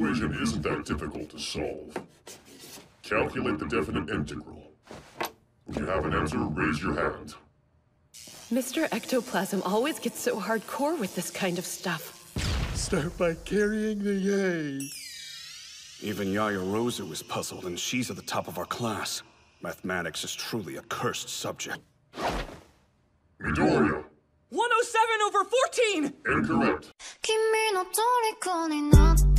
equation isn't that difficult to solve. Calculate the definite integral. If you have an answer, raise your hand. Mr. Ectoplasm always gets so hardcore with this kind of stuff. Start by carrying the yay. Even Yaoyorozu was puzzled, and she's at the top of our class. Mathematics is truly a cursed subject. Midoriya, 107 over 14! incorrect. 君の虜になって